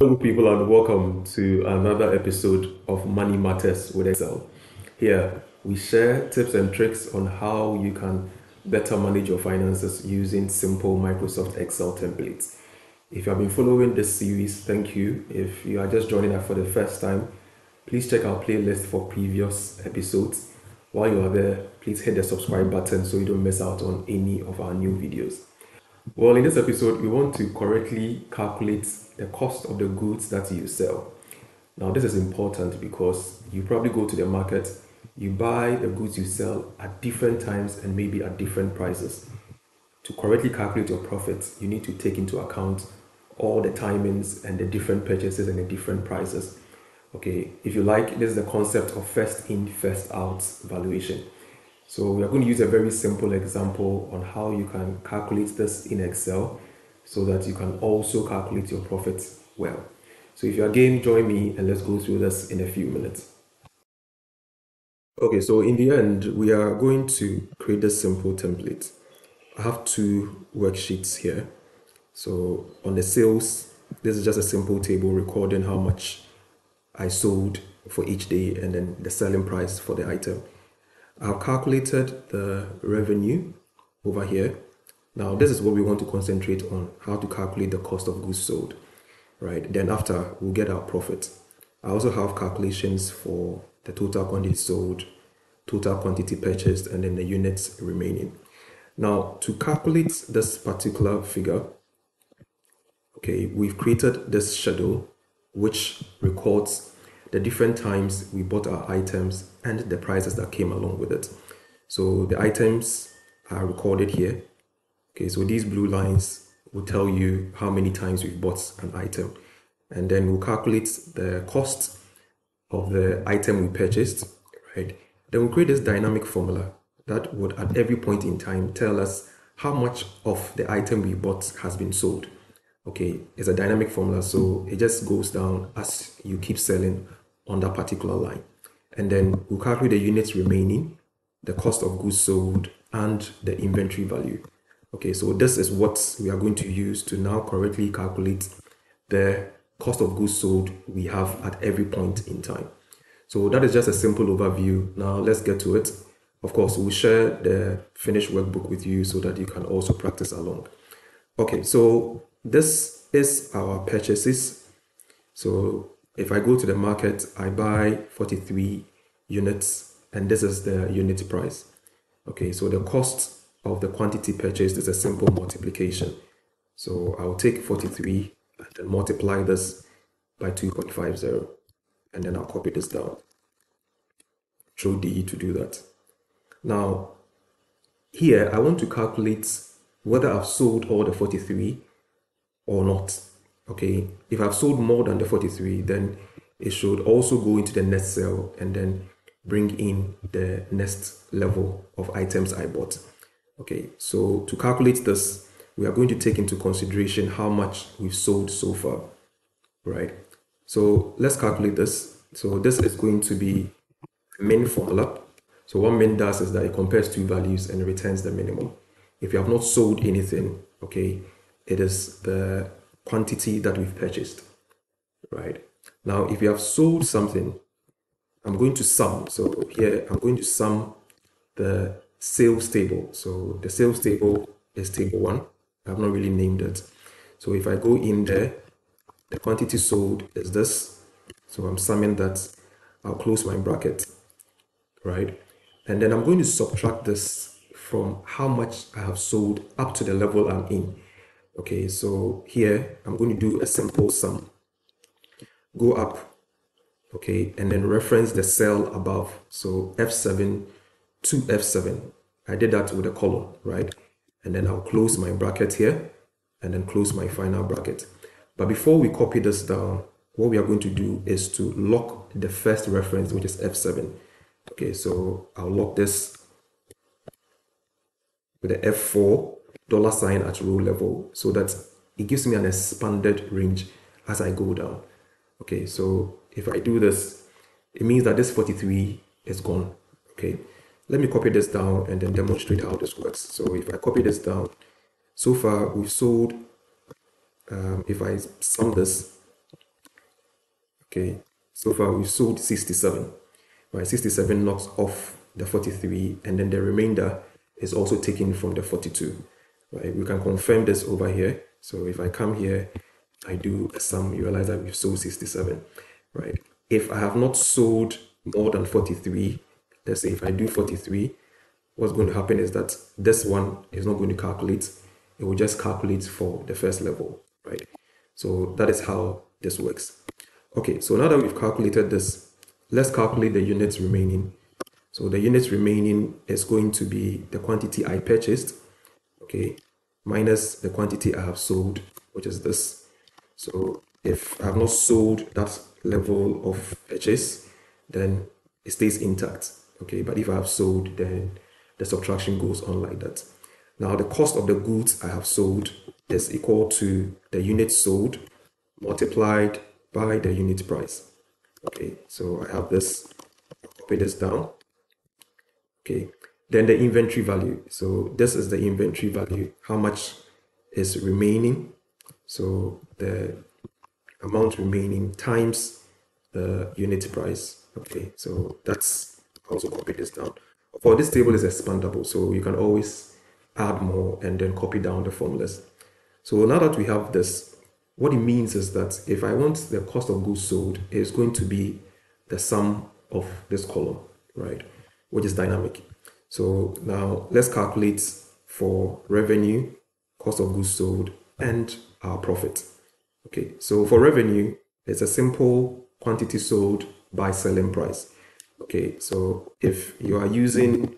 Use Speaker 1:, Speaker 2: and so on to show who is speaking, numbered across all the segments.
Speaker 1: Hello, people, and welcome to another episode of Money Matters with Excel. Here, we share tips and tricks on how you can better manage your finances using simple Microsoft Excel templates. If you have been following this series, thank you. If you are just joining us for the first time, please check our playlist for previous episodes. While you are there, please hit the subscribe button so you don't miss out on any of our new videos. Well, in this episode, we want to correctly calculate the cost of the goods that you sell. Now, this is important because you probably go to the market, you buy the goods you sell at different times and maybe at different prices. To correctly calculate your profits, you need to take into account all the timings and the different purchases and the different prices. Okay, if you like, this is the concept of first in, first out valuation. So we are going to use a very simple example on how you can calculate this in Excel so that you can also calculate your profits well. So if you are game, join me and let's go through this in a few minutes. Okay, so in the end, we are going to create a simple template. I have two worksheets here. So on the sales, this is just a simple table recording how much I sold for each day and then the selling price for the item. I've calculated the revenue over here. Now, this is what we want to concentrate on, how to calculate the cost of goods sold, right? Then after, we'll get our profit. I also have calculations for the total quantity sold, total quantity purchased, and then the units remaining. Now, to calculate this particular figure, okay, we've created this schedule which records the different times we bought our items and the prices that came along with it. So the items are recorded here. Okay, so these blue lines will tell you how many times we've bought an item. And then we'll calculate the cost of the item we purchased, right? Then we'll create this dynamic formula that would at every point in time tell us how much of the item we bought has been sold. Okay, it's a dynamic formula, so it just goes down as you keep selling on that particular line. And then we'll calculate the units remaining, the cost of goods sold, and the inventory value. Okay, so this is what we are going to use to now correctly calculate the cost of goods sold we have at every point in time. So that is just a simple overview. Now let's get to it. Of course, we'll share the finished workbook with you so that you can also practice along. Okay, so this is our purchases. So if I go to the market, I buy 43 units and this is the unit price. Okay, so the cost of the quantity purchased is a simple multiplication. So I'll take 43 and then multiply this by 2.50 and then I'll copy this down. Show D to do that. Now, here I want to calculate whether I've sold all the 43 or not okay if i've sold more than the 43 then it should also go into the next cell and then bring in the next level of items i bought. Okay so to calculate this we are going to take into consideration how much we've sold so far right? So let's calculate this. So this is going to be min formula. So what min does is that it compares two values and returns the minimum. If you have not sold anything okay it is the quantity that we've purchased, right? Now, if you have sold something, I'm going to sum. So here, I'm going to sum the sales table. So the sales table is table one. I have not really named it. So if I go in there, the quantity sold is this. So I'm summing that. I'll close my bracket, right? And then I'm going to subtract this from how much I have sold up to the level I'm in. Okay, so here I'm going to do a simple sum. Go up, okay, and then reference the cell above. So F7 to F7. I did that with a column, right? And then I'll close my bracket here and then close my final bracket. But before we copy this down, what we are going to do is to lock the first reference, which is F7. Okay, so I'll lock this with the F4 dollar sign at row level so that it gives me an expanded range as I go down. Okay, so if I do this, it means that this 43 is gone. Okay, let me copy this down and then demonstrate how this works. So if I copy this down, so far we've sold, um, if I sum this, Okay, so far we've sold 67. Right, 67 knocks off the 43, and then the remainder is also taken from the 42. Right, we can confirm this over here. So if I come here, I do a sum, you realize that we've sold 67. Right, if I have not sold more than 43, let's say if I do 43, what's going to happen is that this one is not going to calculate. It will just calculate for the first level, right? So that is how this works. Okay, so now that we've calculated this, let's calculate the units remaining. So the units remaining is going to be the quantity I purchased, okay, minus the quantity I have sold, which is this. So if I have not sold that level of purchase, then it stays intact, okay. But if I have sold, then the subtraction goes on like that. Now the cost of the goods I have sold is equal to the units sold multiplied by the unit price. Okay, so I have this, copy this down. Okay, then the inventory value. So this is the inventory value, how much is remaining. So the amount remaining times the unit price. Okay, so that's also copy this down. For this table is expandable, so you can always add more and then copy down the formulas. So now that we have this, what it means is that if I want the cost of goods sold, it's going to be the sum of this column, right? Which is dynamic. So now let's calculate for revenue, cost of goods sold, and our profit. Okay, so for revenue, it's a simple quantity sold by selling price. Okay, so if you are using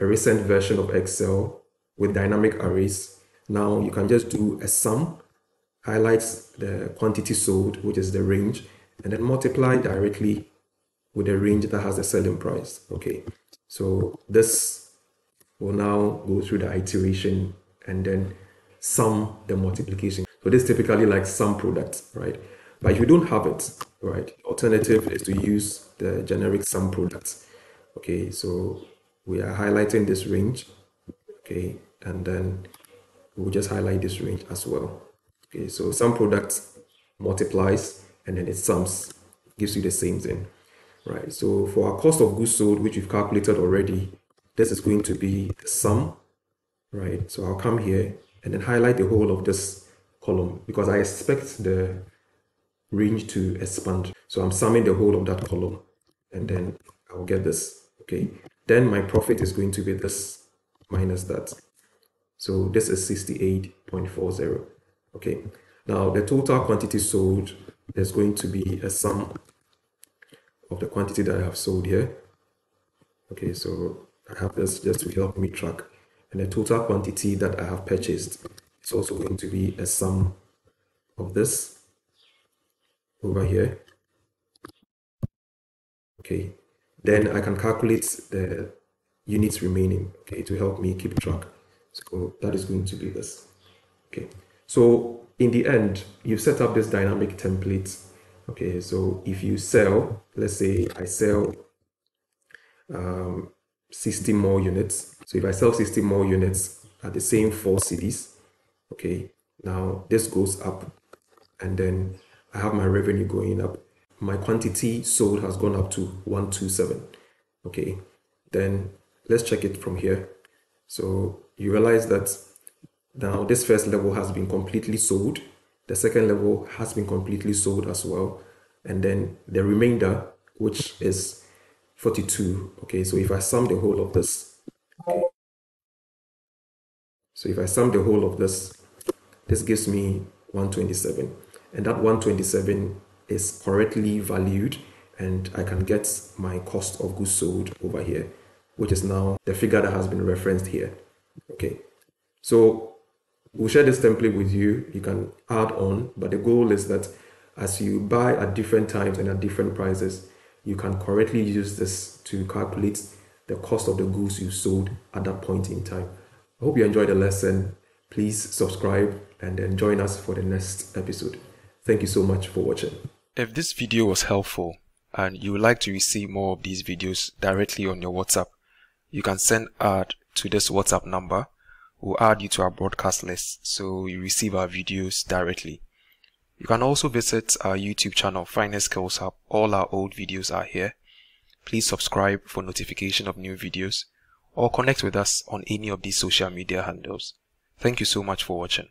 Speaker 1: a recent version of Excel with dynamic arrays, now you can just do a sum, highlight the quantity sold, which is the range, and then multiply directly with the range that has the selling price. Okay, so this will now go through the iteration and then sum the multiplication. So this typically like sum product, right? But if you don't have it, right, alternative is to use the generic sum product. Okay, so we are highlighting this range, okay, and then we'll just highlight this range as well. Okay, so sum product multiplies and then it sums, gives you the same thing, right? So for our cost of goods sold, which we've calculated already, this is going to be the sum, right? So I'll come here and then highlight the whole of this column because I expect the range to expand. So I'm summing the whole of that column and then I'll get this, okay? Then my profit is going to be this minus that. So this is 68.40, okay? Now the total quantity sold is going to be a sum of the quantity that I have sold here. Okay, so I have this just to help me track. And the total quantity that I have purchased is also going to be a sum of this over here. Okay, then I can calculate the units remaining, okay, to help me keep track. So that is going to be this. Okay, so in the end, you've set up this dynamic template. Okay, so if you sell, let's say I sell um, 60 more units. So if I sell 60 more units at the same four cedis okay, now this goes up and then I have my revenue going up. My quantity sold has gone up to 127. Okay, then let's check it from here. So you realize that now this first level has been completely sold. The second level has been completely sold as well. And then the remainder, which is 42. Okay, so if I sum the whole of this, okay. So if I sum the whole of this, this gives me 127 and that 127 is correctly valued and I can get my cost of goods sold over here, which is now the figure that has been referenced here. Okay, so we'll share this template with you. You can add on, but the goal is that as you buy at different times and at different prices, you can correctly use this to calculate the cost of the goods you sold at that point in time. I hope you enjoyed the lesson. Please subscribe and then join us for the next episode. Thank you so much for watching.
Speaker 2: If this video was helpful and you would like to receive more of these videos directly on your WhatsApp, you can send ad to this WhatsApp number. We'll add you to our broadcast list so you receive our videos directly. You can also visit our YouTube channel, Finex Skills Hub. All our old videos are here. Please subscribe for notification of new videos or connect with us on any of these social media handles. Thank you so much for watching.